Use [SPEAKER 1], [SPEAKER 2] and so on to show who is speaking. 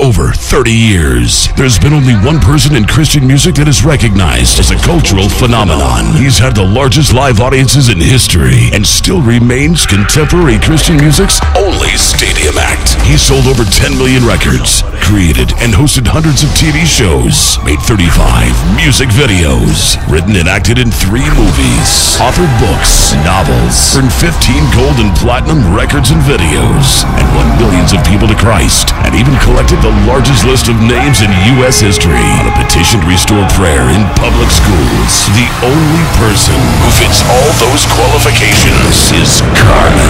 [SPEAKER 1] over 30 years. There's been only one person in Christian music that is recognized as a cultural phenomenon. He's had the largest live audiences in history and still remains contemporary Christian music's only stadium act. He sold over 10 million records, created and hosted hundreds of TV shows, made 35 music videos, written and acted in three movies, authored books, novels, earned 15 gold and platinum records and videos, and won millions of people to Christ, and even collected the largest list of names in U.S. history on a petition to restore prayer in public schools. The only person who fits all those qualifications is Carman.